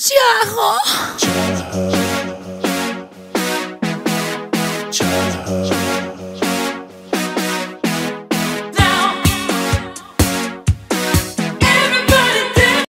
Ciao. Ciao. Ciao.